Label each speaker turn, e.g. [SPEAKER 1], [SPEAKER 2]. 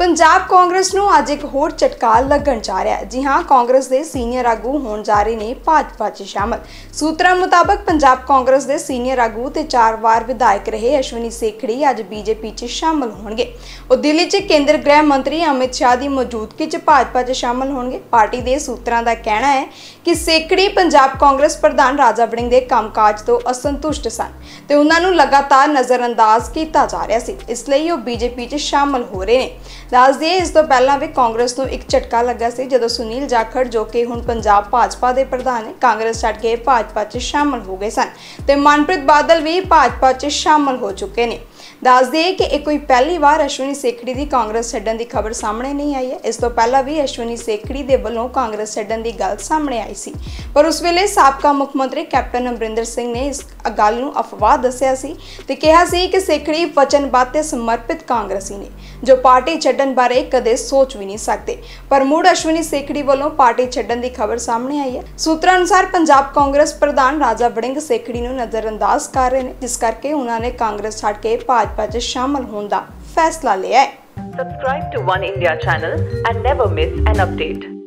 [SPEAKER 1] ਪੰਜਾਬ ਕਾਂਗਰਸ ਨੂੰ ਅੱਜ ਇੱਕ ਹੋਰ ਝਟਕਾ ਲੱਗਣ ਜਾ ਰਿਹਾ ਹੈ। ਜੀ ਹਾਂ, ਕਾਂਗਰਸ ਦੇ ਸੀਨੀਅਰ ਆਗੂ ਹੋਣ ਜਾ ਰਹੇ ਨੇ ਭਾਜਪਾ 'ਚ ਸ਼ਾਮਲ। ਸੂਤਰਾਂ ਮੁਤਾਬਕ ਪੰਜਾਬ ਕਾਂਗਰਸ ਦੇ ਸੀਨੀਅਰ ਆਗੂ ਤੇ ਚਾਰ ਵਾਰ ਵਿਧਾਇਕ ਰਹੇ ਅਸ਼ਵਨੀ ਸੇਖੜੀ ਅੱਜ ਬੀਜੇਪੀ 'ਚ ਸ਼ਾਮਲ ਹੋਣਗੇ। ਉਹ ਦਿੱਲੀ 'ਚ ਕੇਂਦਰ ਗ੍ਰਹਿ ਮੰਤਰੀ ਅਮਿਤ ਸ਼ਾਹ ਦੀ ਮੌਜੂਦਗੀ 'ਚ ਭਾਜਪਾ 'ਚ ਸ਼ਾਮਲ ਹੋਣਗੇ। ਪਾਰਟੀ ਦੇ ਸੂਤਰਾਂ ਦਾ ਕਹਿਣਾ ਹੈ ਕਿ ਸੇਖੜੀ ਪੰਜਾਬ ਕਾਂਗਰਸ ਪ੍ਰਧਾਨ ਰਾਜਾ ਵੜਿੰਗ ਦੇ ਕੰਮਕਾਜ ਤੋਂ ਅਸੰਤੁਸ਼ਟ ਸਨ ਤੇ ਉਹਨਾਂ ਨੂੰ ਲਗਾਤਾਰ ਨਜ਼ਰਅੰਦਾਜ਼ ਕੀਤਾ ਜਾ ਰਿਹਾ ਸੀ। ਇਸ ਲਈ ਉਹ ਬੀਜੇਪੀ 'ਚ ਸ਼ਾਮਲ ਹੋ ਰਹੇ ਨੇ। ਦੱਸ ਦਈਏ ਇਸ ਤੋਂ ਪਹਿਲਾਂ ਵੀ ਕਾਂਗਰਸ ਨੂੰ ਇੱਕ ਝਟਕਾ ਲੱਗਾ ਸੀ ਜਦੋਂ ਸੁਨੀਲ ਜਾਖੜ, ਜੋ ਕਿ ਹੁਣ ਪੰਜਾਬ ਭਾਜਪਾ ਦੇ ਪ੍ਰਧਾਨ ਨੇ, ਕਾਂਗਰਸ ਛੱਡ ਕੇ ਭਾਜਪਾ 'ਚ ਸ਼ਾਮਲ ਹੋ ਗਏ ਸਨ ਤੇ ਮਨਪ੍ਰੀਤ ਬਾਦਲ ਵੀ ਭਾਜਪਾ 'ਚ ਸ਼ਾਮਲ ਹੋ ਚੁੱਕੇ ਨੇ। ਦੱਸ ਦਈਏ ਕਿ ਇਹ ਕੋਈ ਪਹਿਲੀ ਵਾਰ ਅਸ਼ਵਨੀ ਸੇਖੜੀ ਦੀ ਕਾਂਗਰਸ ਛੱਡਣ ਦੀ ਖਬਰ ਸਾਹਮਣੇ ਨਹੀਂ ਆਈ ਹੈ। ਇਸ ਤੋਂ ਪਹਿਲਾਂ ਵੀ ਅਸ਼ਵਨੀ ਸੇਖੜੀ ਦੇ ਵੱਲੋਂ ਕਾਂਗਰਸ ਛੱਡਣ ਦੀ ਗੱਲ ਸਾਹਮਣੇ ਆਈ ਸੀ। ਪਰ ਉਸ ਵੇਲੇ ਸਾਬਕਾ ਮੁੱਖ ਮੰਤਰੀ ਕੈਪਟਨ ਅਮਰਿੰਦਰ ਸਿੰਘ ਨੇ ਇਸ ਗੱਲ ਨੂੰ ਅਫਵਾਹ ਦੱਸਿਆ ਸੀ ਤੇ ਕਿਹਾ ਸੀ ਕਿ ਸੇਖੜੀ ਵਚਨਬੱਧ ਤੇ ਸਮਰਪਿਤ ਕਾਂਗਰਸੀ ਨੇ, ਜੋ ਪਾਰਟੀ ਛੱਡਣ ਬਾਰੇ ਕਦੇ ਸੋਚ ਵੀ ਨਹੀਂ ਸਕਦੇ। ਪਰ ਮੁੜ ਅਸ਼ਵਨੀ ਸੇਖੜੀ ਵੱਲੋਂ ਪਾਰਟੀ ਛੱਡਣ ਦੀ ਖਬਰ ਸਾਹਮਣੇ ਆਈ ਹੈ। ਸੂਤਰਾਂ ਅਨੁਸਾਰ ਪੰਜਾਬ ਕਾਂਗਰਸ ਪ੍ਰਧਾਨ ਰਾਜਾ ਵੜਿੰਗ ਸੇਖੜੀ ਨੂੰ ਨਜ਼ਰਅੰਦਾਜ਼ ਕਰ ਰਹੇ ਨੇ, ਜਿਸ ਕਰਕੇ ਉਹਨਾਂ ਨੇ ਕਾਂਗਰਸ ਛੱਡ ਕੇ ਭਾਜਪਾ 'ਚ ਸ਼ਾਮਲ ਹੋਣ ਦਾ ਫੈਸਲਾ ਲਿਆ ਹੈ
[SPEAKER 2] subscribe to One India channel and never miss an update